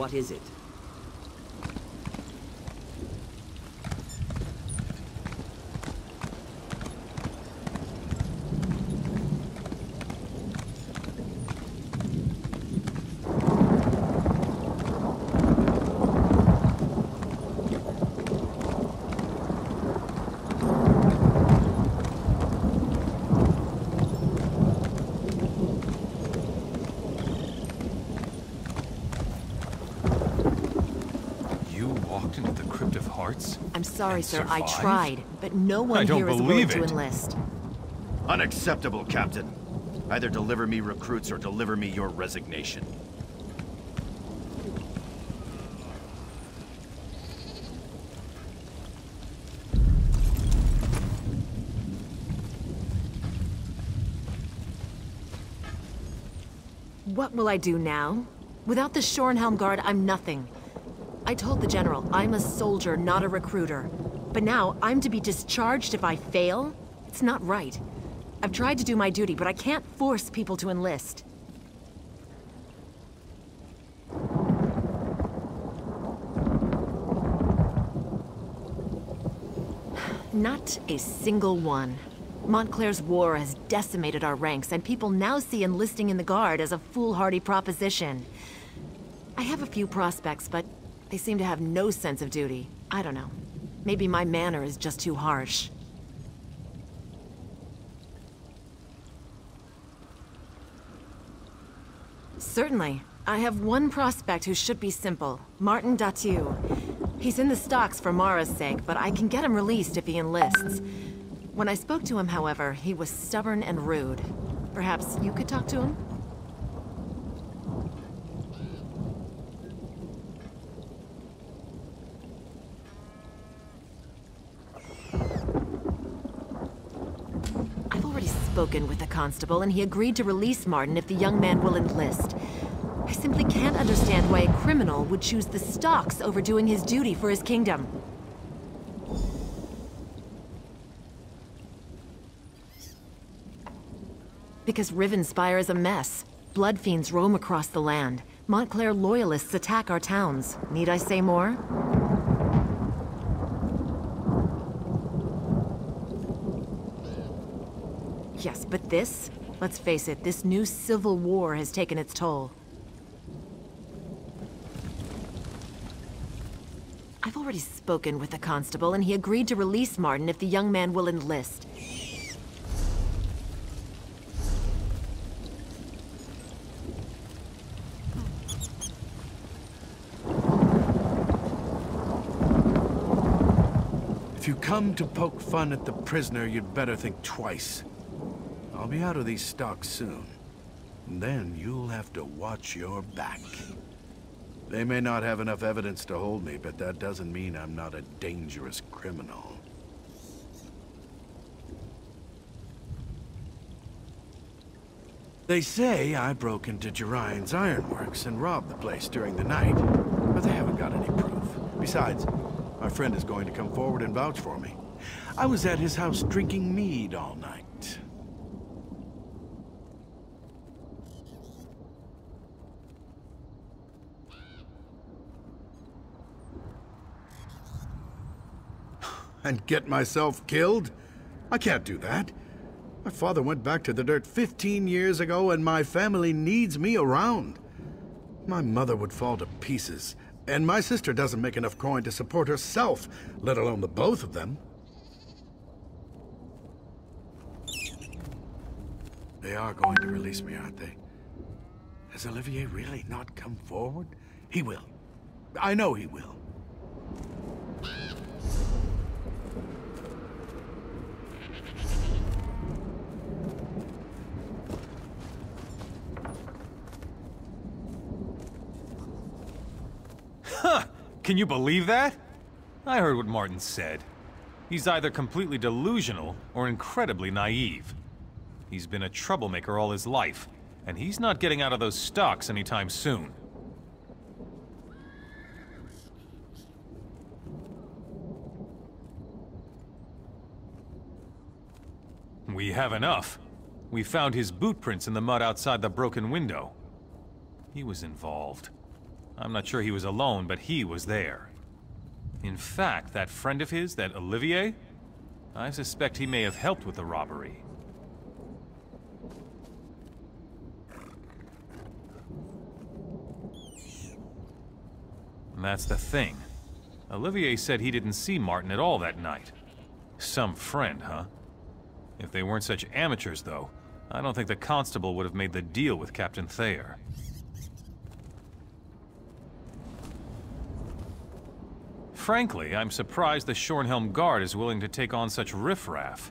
What is it? You walked into the Crypt of Hearts? I'm sorry, sir. I tried, but no one don't here is willing believe to enlist. Unacceptable, Captain. Either deliver me recruits or deliver me your resignation. What will I do now? Without the Shornhelm Guard, I'm nothing. I told the General, I'm a soldier, not a recruiter. But now, I'm to be discharged if I fail? It's not right. I've tried to do my duty, but I can't force people to enlist. Not a single one. Montclair's war has decimated our ranks, and people now see enlisting in the Guard as a foolhardy proposition. I have a few prospects, but they seem to have no sense of duty. I don't know. Maybe my manner is just too harsh. Certainly. I have one prospect who should be simple. Martin Datu. He's in the stocks for Mara's sake, but I can get him released if he enlists. When I spoke to him, however, he was stubborn and rude. Perhaps you could talk to him? I've already spoken with the constable, and he agreed to release Martin if the young man will enlist. I simply can't understand why a criminal would choose the stocks over doing his duty for his kingdom. Because Rivenspire is a mess. Blood fiends roam across the land. Montclair loyalists attack our towns. Need I say more? Yes, but this? Let's face it, this new civil war has taken its toll. I've already spoken with the constable, and he agreed to release Martin if the young man will enlist. If you come to poke fun at the prisoner, you'd better think twice. I'll be out of these stocks soon. Then you'll have to watch your back. They may not have enough evidence to hold me, but that doesn't mean I'm not a dangerous criminal. They say I broke into Gerine's ironworks and robbed the place during the night, but they haven't got any proof. Besides, my friend is going to come forward and vouch for me. I was at his house drinking mead all night. And get myself killed? I can't do that. My father went back to the dirt 15 years ago, and my family needs me around. My mother would fall to pieces, and my sister doesn't make enough coin to support herself, let alone the both of them. They are going to release me, aren't they? Has Olivier really not come forward? He will. I know he will. Can you believe that? I heard what Martin said. He's either completely delusional or incredibly naive. He's been a troublemaker all his life, and he's not getting out of those stocks anytime soon. We have enough. We found his boot prints in the mud outside the broken window. He was involved. I'm not sure he was alone, but he was there. In fact, that friend of his, that Olivier, I suspect he may have helped with the robbery. And that's the thing. Olivier said he didn't see Martin at all that night. Some friend, huh? If they weren't such amateurs, though, I don't think the constable would have made the deal with Captain Thayer. Frankly, I'm surprised the Shornhelm Guard is willing to take on such riffraff.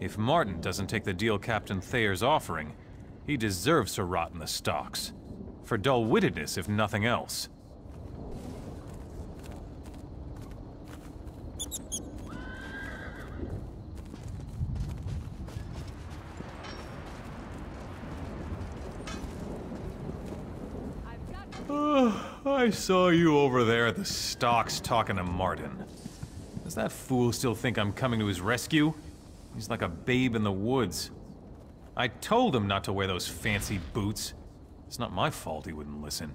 If Martin doesn't take the deal Captain Thayer's offering, he deserves to rot in the stocks. For dull-wittedness, if nothing else. I saw you over there at the stocks talking to Martin. Does that fool still think I'm coming to his rescue? He's like a babe in the woods. I told him not to wear those fancy boots. It's not my fault he wouldn't listen.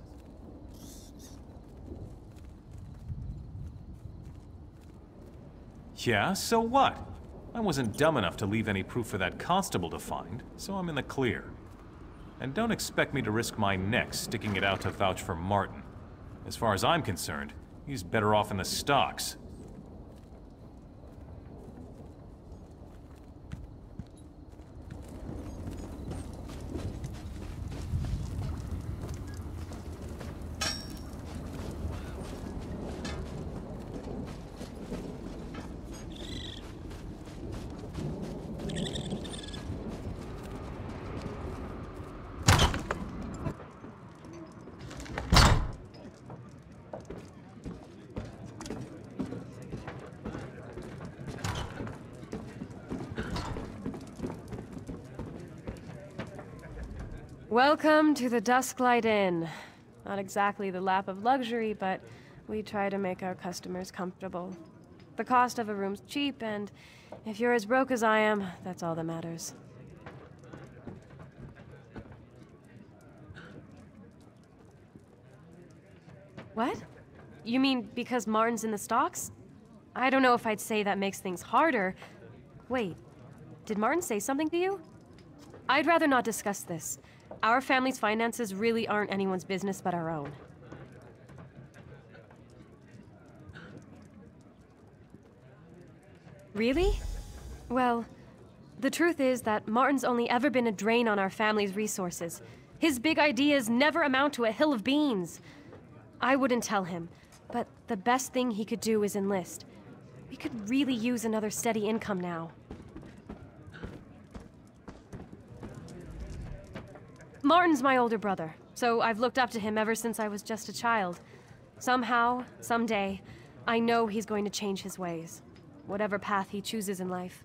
Yeah, so what? I wasn't dumb enough to leave any proof for that constable to find, so I'm in the clear. And don't expect me to risk my neck sticking it out to vouch for Martin. As far as I'm concerned, he's better off in the stocks. Welcome to the Dusklight Inn. Not exactly the lap of luxury, but we try to make our customers comfortable. The cost of a room's cheap, and if you're as broke as I am, that's all that matters. What? You mean because Martin's in the stocks? I don't know if I'd say that makes things harder. Wait, did Martin say something to you? I'd rather not discuss this. Our family's finances really aren't anyone's business but our own. Really? Well, the truth is that Martin's only ever been a drain on our family's resources. His big ideas never amount to a hill of beans. I wouldn't tell him, but the best thing he could do is enlist. We could really use another steady income now. Martin's my older brother, so I've looked up to him ever since I was just a child. Somehow, someday, I know he's going to change his ways. Whatever path he chooses in life.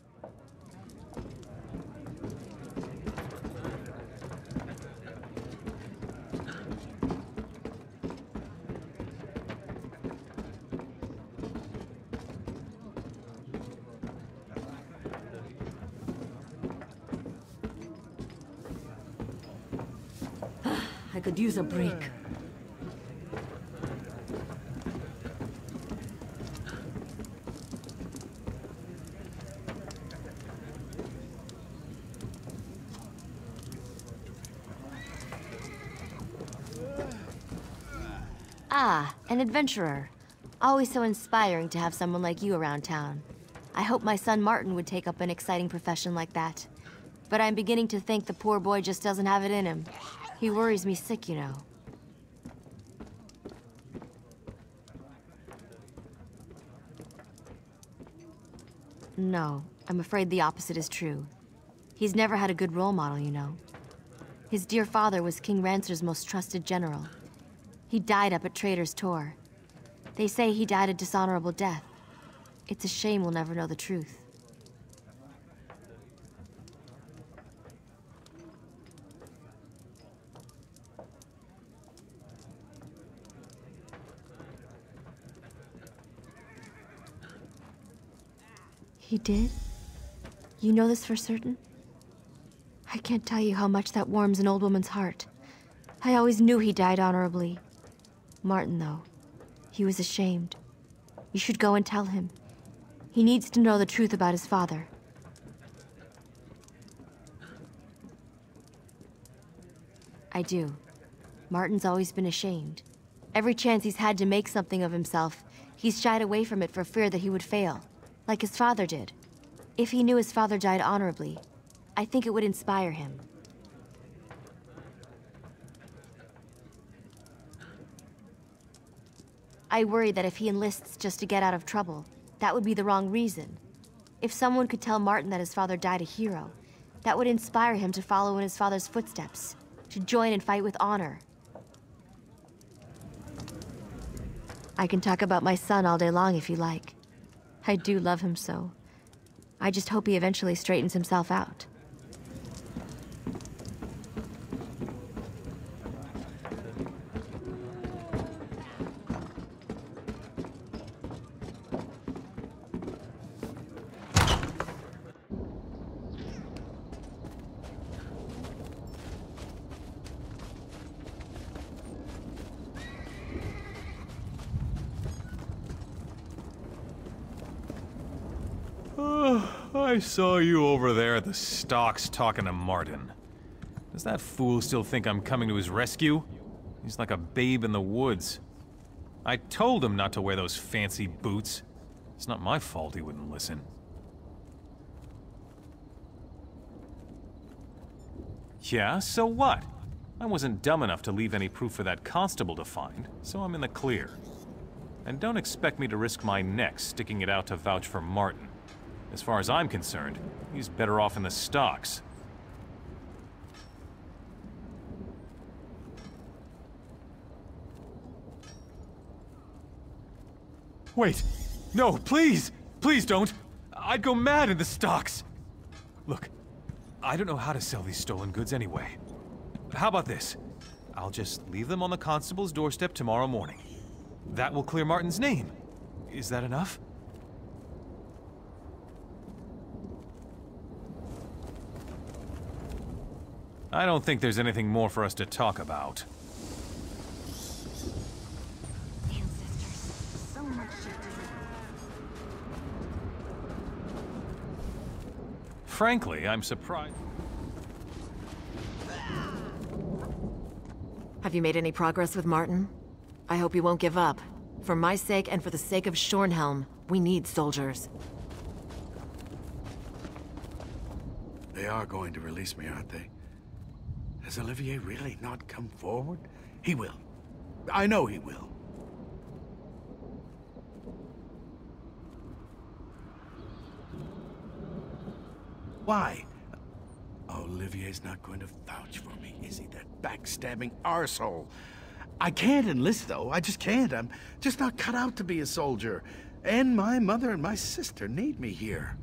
I could use a break. Ah, an adventurer. Always so inspiring to have someone like you around town. I hope my son Martin would take up an exciting profession like that. But I'm beginning to think the poor boy just doesn't have it in him. He worries me sick, you know. No, I'm afraid the opposite is true. He's never had a good role model, you know. His dear father was King Ranser's most trusted general. He died up at Traitor's Tor. They say he died a dishonorable death. It's a shame we'll never know the truth. He did? You know this for certain? I can't tell you how much that warms an old woman's heart. I always knew he died honorably. Martin, though. He was ashamed. You should go and tell him. He needs to know the truth about his father. I do. Martin's always been ashamed. Every chance he's had to make something of himself, he's shied away from it for fear that he would fail, like his father did. If he knew his father died honorably, I think it would inspire him. I worry that if he enlists just to get out of trouble, that would be the wrong reason. If someone could tell Martin that his father died a hero, that would inspire him to follow in his father's footsteps, to join and fight with honor. I can talk about my son all day long if you like. I do love him so. I just hope he eventually straightens himself out. I saw you over there at the stocks talking to Martin. Does that fool still think I'm coming to his rescue? He's like a babe in the woods. I told him not to wear those fancy boots. It's not my fault he wouldn't listen. Yeah, so what? I wasn't dumb enough to leave any proof for that constable to find, so I'm in the clear. And don't expect me to risk my neck sticking it out to vouch for Martin. As far as I'm concerned, he's better off in the stocks. Wait! No, please! Please don't! I'd go mad in the stocks! Look, I don't know how to sell these stolen goods anyway. How about this? I'll just leave them on the constable's doorstep tomorrow morning. That will clear Martin's name. Is that enough? I don't think there's anything more for us to talk about. Frankly, I'm surprised. Have you made any progress with Martin? I hope you won't give up. For my sake and for the sake of Shornhelm, we need soldiers. They are going to release me, aren't they? Has Olivier really not come forward? He will. I know he will. Why? Olivier's not going to vouch for me, is he? That backstabbing arsehole. I can't enlist, though. I just can't. I'm just not cut out to be a soldier. And my mother and my sister need me here.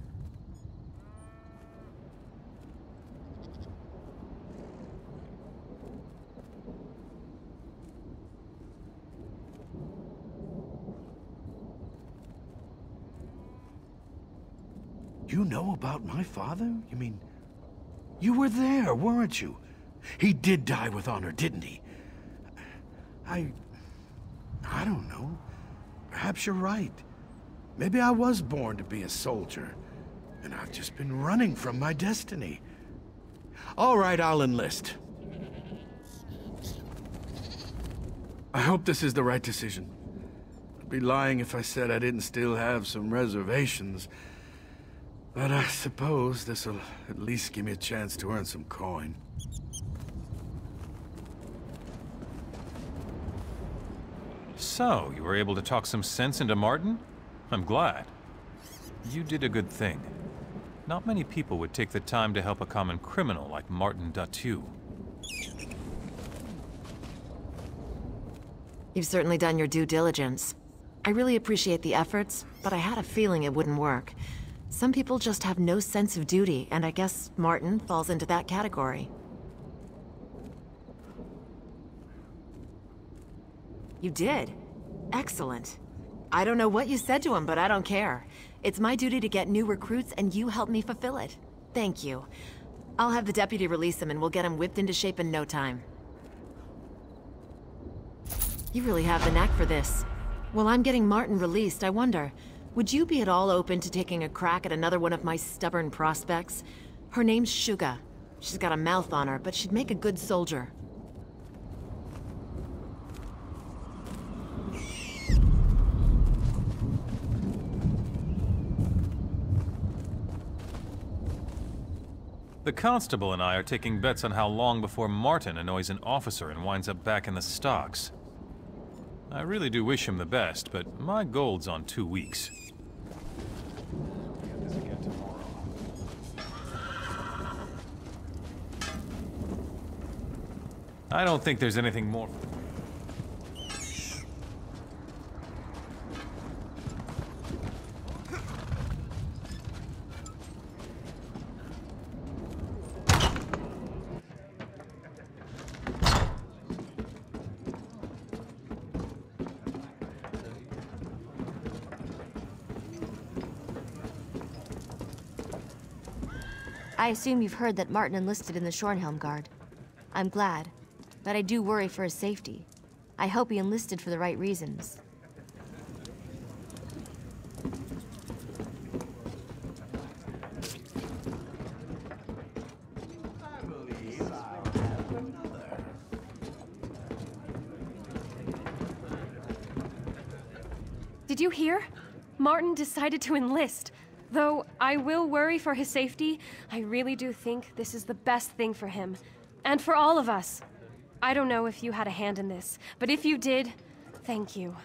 You know about my father? You mean... You were there, weren't you? He did die with honor, didn't he? I... I don't know. Perhaps you're right. Maybe I was born to be a soldier. And I've just been running from my destiny. All right, I'll enlist. I hope this is the right decision. I'd be lying if I said I didn't still have some reservations. But I suppose this'll at least give me a chance to earn some coin. So, you were able to talk some sense into Martin? I'm glad. You did a good thing. Not many people would take the time to help a common criminal like Martin Datu. You've certainly done your due diligence. I really appreciate the efforts, but I had a feeling it wouldn't work. Some people just have no sense of duty, and I guess Martin falls into that category. You did? Excellent. I don't know what you said to him, but I don't care. It's my duty to get new recruits, and you help me fulfill it. Thank you. I'll have the deputy release him, and we'll get him whipped into shape in no time. You really have the knack for this. Well, I'm getting Martin released, I wonder, would you be at all open to taking a crack at another one of my stubborn prospects? Her name's Suga. She's got a mouth on her, but she'd make a good soldier. The constable and I are taking bets on how long before Martin annoys an officer and winds up back in the stocks. I really do wish him the best, but my gold's on two weeks. I don't think there's anything more... I assume you've heard that Martin enlisted in the Shornhelm Guard. I'm glad, but I do worry for his safety. I hope he enlisted for the right reasons. Did you hear? Martin decided to enlist. Though I will worry for his safety, I really do think this is the best thing for him. And for all of us. I don't know if you had a hand in this, but if you did, thank you.